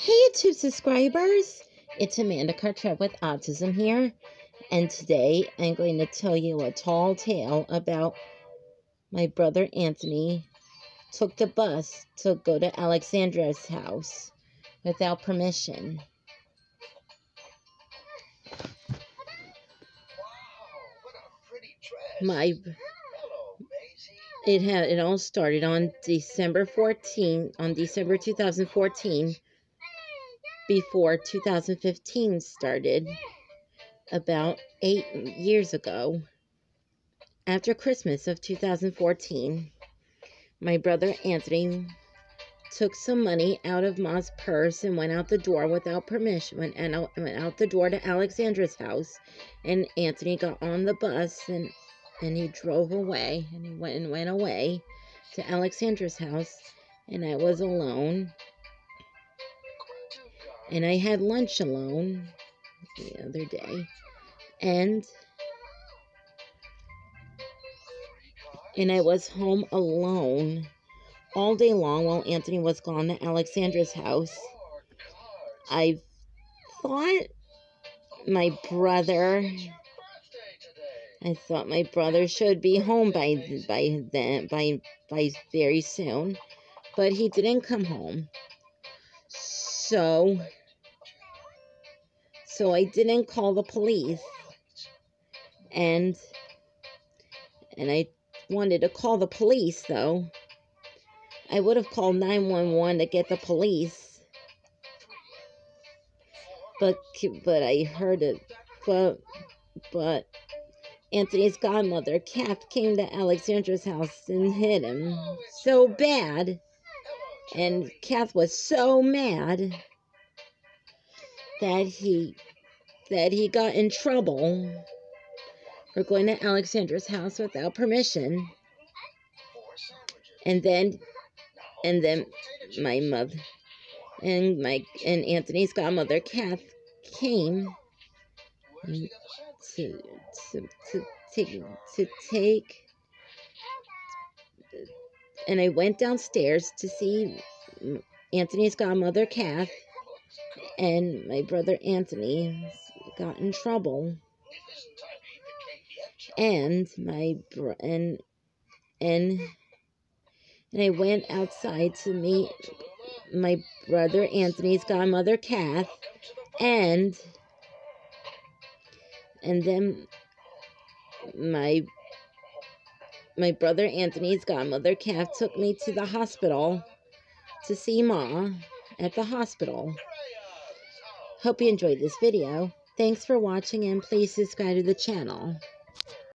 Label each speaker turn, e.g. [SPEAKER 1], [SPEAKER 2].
[SPEAKER 1] Hey YouTube subscribers, it's Amanda Cartrette with Autism here, and today I'm going to tell you a tall tale about my brother Anthony took the bus to go to Alexandra's house without permission. My it had it all started on December 14 on December 2014 before 2015 started about 8 years ago. After Christmas of 2014 my brother Anthony took some money out of Ma's purse and went out the door without permission went and went out the door to Alexandra's house. And Anthony got on the bus and and he drove away and he went and went away to Alexandra's house. And I was alone and I had lunch alone the other day and and I was home alone all day long while Anthony was gone to Alexandra's house. I thought my brother I thought my brother should be home by by then by by very soon, but he didn't come home. So so I didn't call the police. And and I wanted to call the police though. I would have called 911 to get the police. But but I heard it but but Anthony's godmother, Kath, came to Alexandra's house and hit him so bad. And Kath was so mad that he that he got in trouble for going to Alexandra's house without permission. And then and then my mother and my and Anthony's godmother Kath came to to, to take to take and I went downstairs to see Anthony's godmother Kath and my brother Anthony got in trouble and my bro- and and and I went outside to meet my brother Anthony's godmother Kath and and then my my brother Anthony's godmother Kath took me to the hospital to see Ma at the hospital. Hope you enjoyed this video. Thanks for watching and please subscribe to the channel.